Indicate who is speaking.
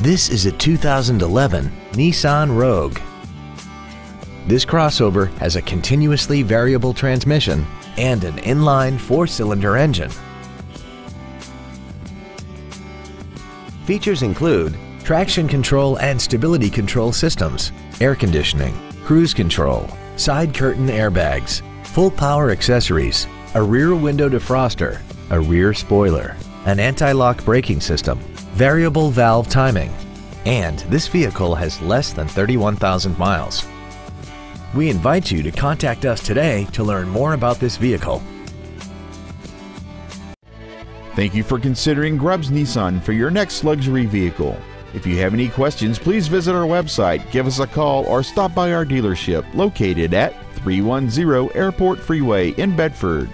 Speaker 1: This is a 2011 Nissan Rogue. This crossover has a continuously variable transmission and an inline four-cylinder engine. Features include traction control and stability control systems, air conditioning, cruise control, side curtain airbags, full power accessories, a rear window defroster, a rear spoiler, an anti-lock braking system, variable valve timing, and this vehicle has less than 31,000 miles. We invite you to contact us today to learn more about this vehicle.
Speaker 2: Thank you for considering Grubbs Nissan for your next luxury vehicle. If you have any questions, please visit our website, give us a call, or stop by our dealership located at 310 Airport Freeway in Bedford.